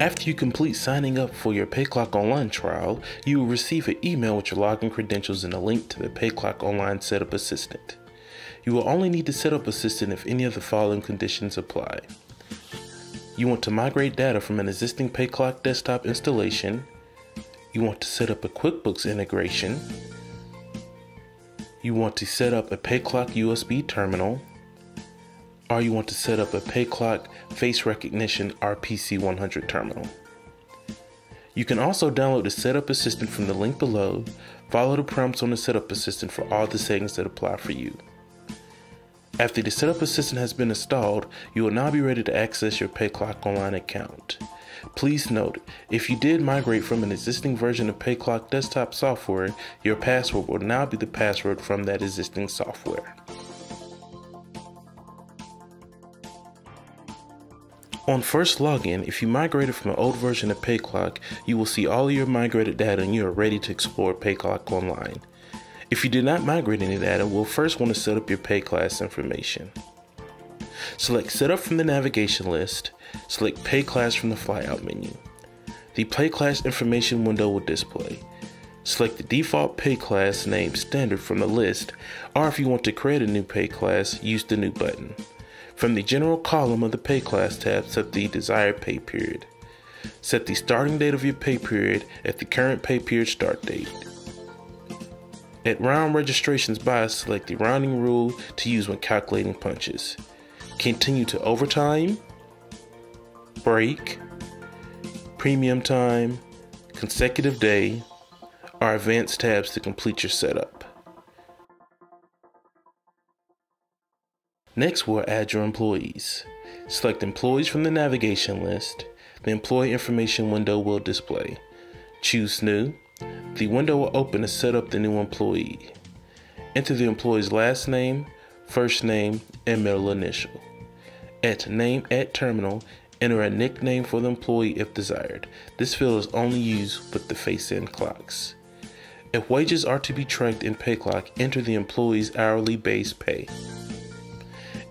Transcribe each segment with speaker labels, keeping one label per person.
Speaker 1: After you complete signing up for your PayClock Online trial, you will receive an email with your login credentials and a link to the PayClock Online Setup Assistant. You will only need to set up Assistant if any of the following conditions apply. You want to migrate data from an existing PayClock desktop installation. You want to set up a QuickBooks integration. You want to set up a PayClock USB terminal or you want to set up a PayClock face recognition RPC100 terminal. You can also download the Setup Assistant from the link below. Follow the prompts on the Setup Assistant for all the settings that apply for you. After the Setup Assistant has been installed, you will now be ready to access your PayClock Online account. Please note, if you did migrate from an existing version of PayClock desktop software, your password will now be the password from that existing software. On first login, if you migrated from an old version of PayClock, you will see all your migrated data and you are ready to explore PayClock online. If you did not migrate any data, we'll first want to set up your pay class information. Select Setup from the navigation list, select Pay Class from the flyout menu. The Pay Class information window will display. Select the default pay class name Standard from the list, or if you want to create a new pay class, use the New button. From the general column of the pay class tab, set the desired pay period. Set the starting date of your pay period at the current pay period start date. At round registrations bias, select the rounding rule to use when calculating punches. Continue to overtime, break, premium time, consecutive day, or advanced tabs to complete your setup. Next, we'll add your employees. Select employees from the navigation list. The employee information window will display. Choose new. The window will open to set up the new employee. Enter the employee's last name, first name, and middle initial. At name at terminal, enter a nickname for the employee if desired. This field is only used with the face-in clocks. If wages are to be tracked in PayClock, enter the employee's hourly base pay.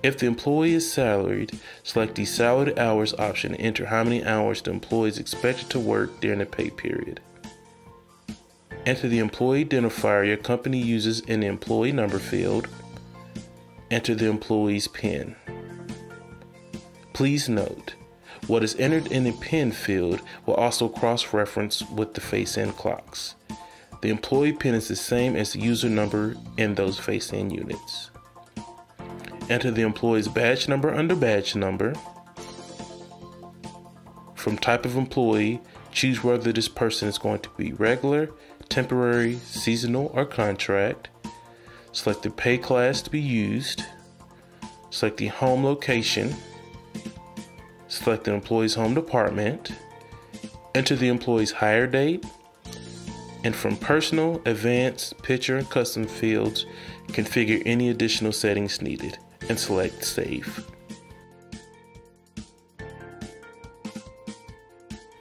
Speaker 1: If the employee is salaried, select the salaried hours option and enter how many hours the employee is expected to work during the pay period. Enter the employee identifier your company uses in the employee number field. Enter the employee's PIN. Please note, what is entered in the PIN field will also cross-reference with the face-in clocks. The employee PIN is the same as the user number in those face-in units. Enter the employee's badge number under badge number. From type of employee, choose whether this person is going to be regular, temporary, seasonal, or contract. Select the pay class to be used. Select the home location. Select the employee's home department. Enter the employee's hire date. And from personal, advanced, picture, and custom fields, configure any additional settings needed and select Save.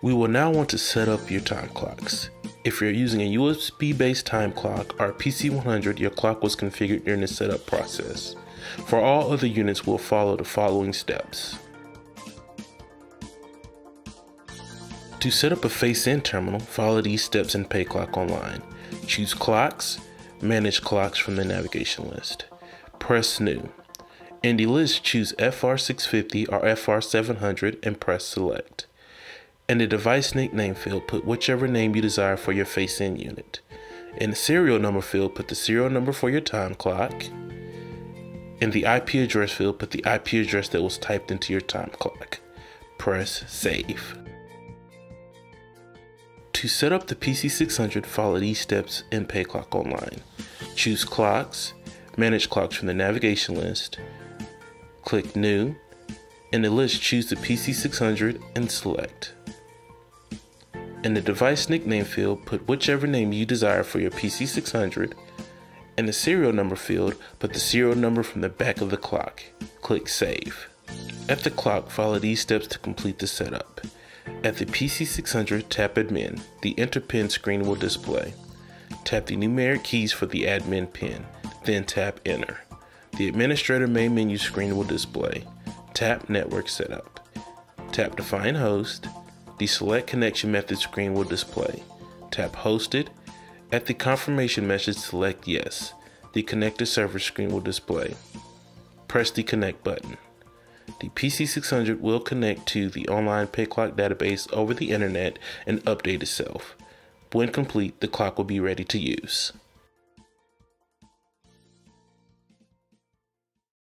Speaker 1: We will now want to set up your time clocks. If you're using a USB based time clock or PC100, your clock was configured during the setup process. For all other units, we'll follow the following steps. To set up a face-in terminal, follow these steps in PayClock Online. Choose Clocks, Manage Clocks from the navigation list. Press New. In the list, choose FR650 or FR700 and press select. In the device nickname field, put whichever name you desire for your face-in unit. In the serial number field, put the serial number for your time clock. In the IP address field, put the IP address that was typed into your time clock. Press save. To set up the PC600, follow these steps in PayClock Online. Choose clocks, manage clocks from the navigation list, Click New. In the list, choose the PC600 and select. In the device nickname field, put whichever name you desire for your PC600. In the serial number field, put the serial number from the back of the clock. Click Save. At the clock, follow these steps to complete the setup. At the PC600, tap Admin. The Enter PIN screen will display. Tap the numeric keys for the admin pin, then tap Enter. The administrator main menu screen will display. Tap Network Setup. Tap Define Host. The Select Connection Method screen will display. Tap Hosted. At the confirmation message, select Yes. The connected server screen will display. Press the Connect button. The PC600 will connect to the online PayClock database over the internet and update itself. When complete, the clock will be ready to use.